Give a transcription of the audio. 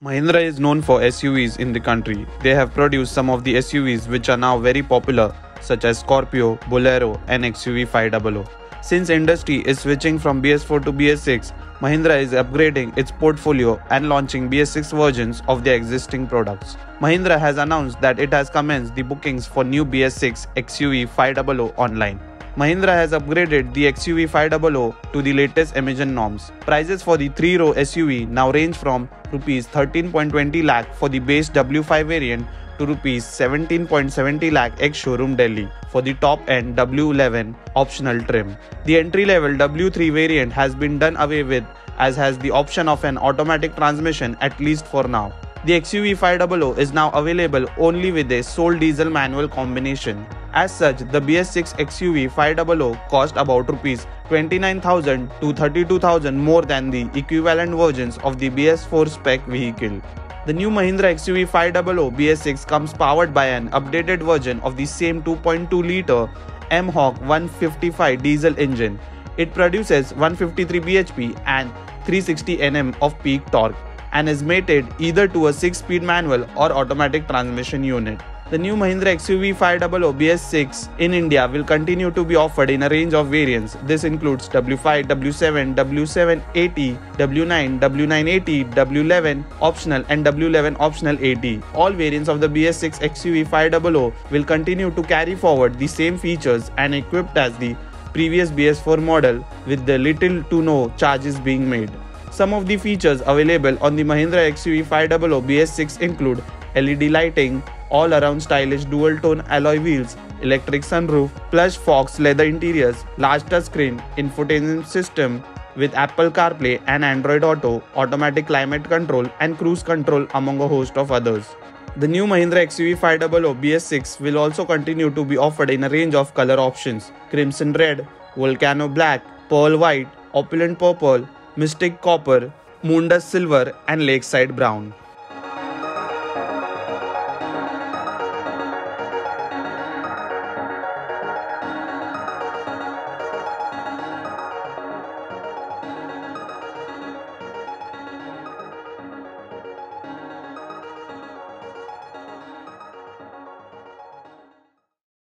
Mahindra is known for SUVs in the country. They have produced some of the SUVs which are now very popular such as Scorpio, Bolero and XUV 500. Since industry is switching from BS4 to BS6, Mahindra is upgrading its portfolio and launching BS6 versions of their existing products. Mahindra has announced that it has commenced the bookings for new BS6 XUV 500 online. Mahindra has upgraded the XUV 500 to the latest emission norms. Prices for the 3-row SUV now range from Rs 13.20 lakh for the base W5 variant to Rs 17.70 lakh ex-showroom Delhi for the top-end W11 optional trim. The entry-level W3 variant has been done away with as has the option of an automatic transmission at least for now. The XUV 500 is now available only with a sole diesel manual combination. As such, the BS6 XUV 500 cost about rupees 29,000 to 32,000 more than the equivalent versions of the BS4 spec vehicle. The new Mahindra XUV 500 BS6 comes powered by an updated version of the same 2.2 litre M-Hawk 155 diesel engine. It produces 153 bhp and 360 Nm of peak torque and is mated either to a 6-speed manual or automatic transmission unit. The new Mahindra XUV 500 BS6 in India will continue to be offered in a range of variants. This includes W5, W7, W780, W9, W980, W11 optional and W11 optional AT. All variants of the BS6 XUV 500 will continue to carry forward the same features and equipped as the previous BS4 model with the little to no charges being made. Some of the features available on the Mahindra XUV 500 BS6 include LED lighting, all-around stylish dual-tone alloy wheels, electric sunroof, plush Fox leather interiors, large touchscreen, infotainment system with Apple CarPlay and Android Auto, automatic climate control and cruise control among a host of others. The new Mahindra XUV 500 BS6 will also continue to be offered in a range of color options Crimson Red, Volcano Black, Pearl White, Opulent Purple, Mystic Copper, Moondust Silver, and Lakeside Brown.